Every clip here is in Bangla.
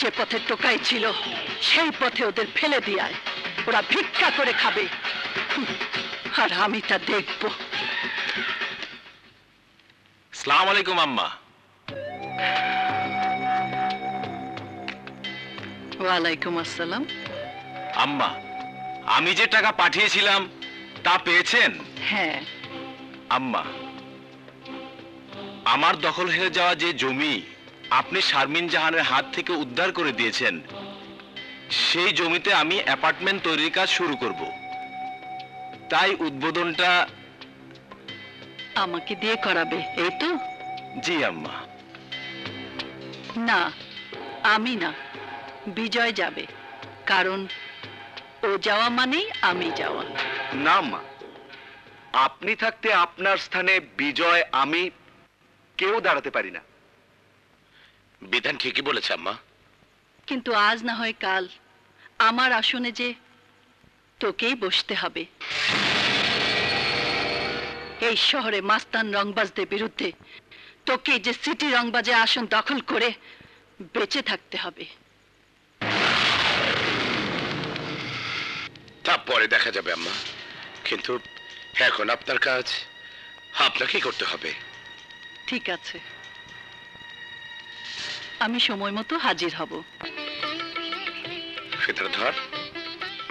যে পথে টোকাই ছিল সেই পথে ওদের ফেলে দিয়ায় ওরা ভিক্ষা করে খাবে। আর আমি তা দেখব। সালাম আলাইকুম আম্মা। ওয়ালাইকুম আসসালাম। আম্মা আমি যে টাকা পাঠিয়েছিলাম তা পেয়েছেন? হ্যাঁ। আম্মা আমার দখল হয়ে যাওয়া যে জমি আপনি শারমিন জাহানের হাত থেকে উদ্ধার করে দিয়েছেন। সেই জমিতে আমি অ্যাপার্টমেন্ট তৈরির কাজ শুরু করব। তাই উদ্বোধনটা আমাকে দিয়ে করাবে এই তো? জি আম্মা। না আমি না বিজয় যাবে কারণ ও যাওয়া মানেই আমি যাওয়া। না মা আপনি থাকতে আপনার স্থানে বিজয় আমি কেউ দাঁড়াতে পারি না। বিধান ঠিকই বলেছে আম্মা। কিন্তু আজ না হয় কাল। আমার আসনে যে তোকেই বসতে হবে। এই শহরে মাস্তান রংবাজদের বিরুদ্ধে তোকে যে সিটি রংবাজে আসন দখল করে বেঁচে থাকতে হবে। তা পরে দেখা যাবে আম্মা। কিন্তু এখন আপনার কাজ আপনাকেই করতে হবে। ঠিক আছে। আমি সময় মতো হাজির হব।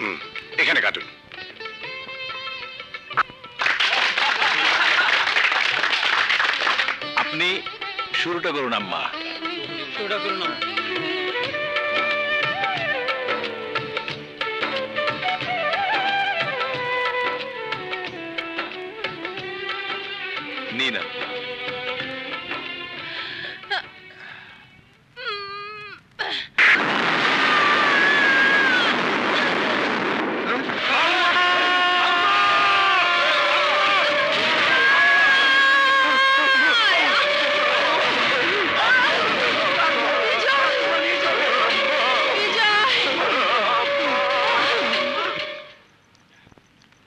হুম এখানে কাটুন। আপনি শুরুটা করুন আম্মা। শুরুটা নিন আম্মা।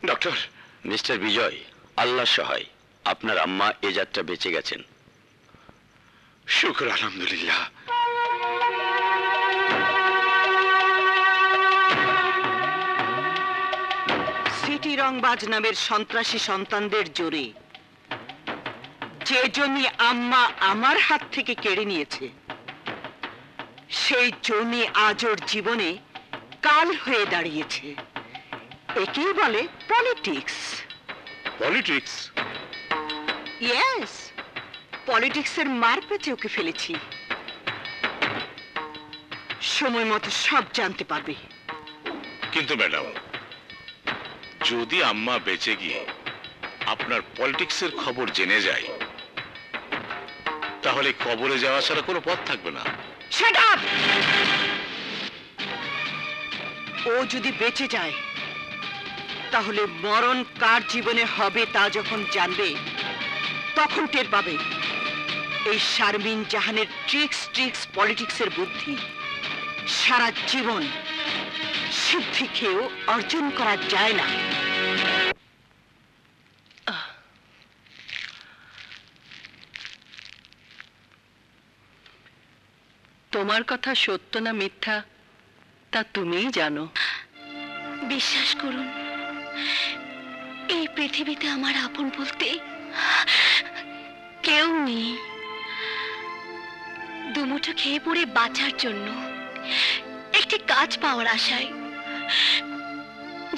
ডক্টর। মিস্টার বিজয় আল্লাহ সহায় আপনার আম্মা এ যাত্রা বেঁচে গেছেন। শুক্র আলহামদুলিল্লাহ। সিটি রংবাজ নামের সন্ত্রাসী সন্তানদের জোরে। যে জমি আম্মা আমার হাত থেকে কেড়ে নিয়েছে সেই জমি আজ ওর জীবনে কাল হয়ে দাঁড়িয়েছে। একেই বলে পলিটিক্স পলিটিক্স ইয়েস পলিটিক্সের মার ওকে ফেলেছি। সময় মতো সব জানতে পারবে। কিন্তু ম্যাডাম যদি আম্মা বেঁচে গিয়ে আপনার পলিটিক্সের খবর জেনে যায় তাহলে কবরে যাওয়া ছাড়া কোনো পথ থাকবে না। ও যদি বেঁচে যায় তাহলে মরণ কার জীবনে হবে তা যখন জানবে তখন টের পাবে। এই শারমিন জাহানের ট্রিক্স ট্রিক্স পলিটিক্সের বুদ্ধি সারা জীবন সিদ্ধি খেয়েও অর্জন করা যায় না। তোমার কথা সত্য না মিথ্যা তা তুমিই জানো। বিশ্বাস করুন এই পৃথিবীতে আমার আপন বলতে কেউ নেই। দুমুঠো খেয়ে পড়ে বাঁচার জন্য একটি কাজ পাওয়ার আশায়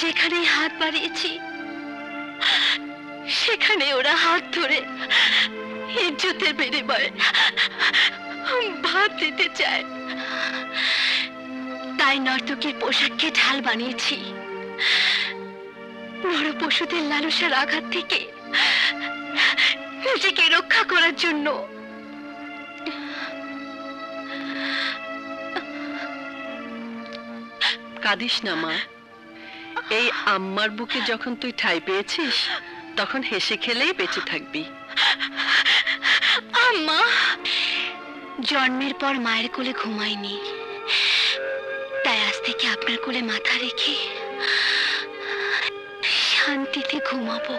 যেখানে হাত বাড়িয়েছি, সেখানে ওরা হাত ধরে ইজ্জতের বিনিময়ে ভাত দিতে চায়। তাই নর্তকীর পোশাককে ঢাল বানিয়েছি। বড় পশুদের লালসার আঘাত থেকে নিজেকে রক্ষা করার জন্য। কাঁদিস না মা। এই আম্মার বুকে যখন তুই ঠাই পেয়েছিস তখন হেসে খেলেই বেঁচে থাকবি। আম্মা! জন্মের পর মায়ের কোলে ঘুমাইনি। তাই আজ থেকে আপনার কোলে মাথা রেখে শান্তিতে ঘুমাবো।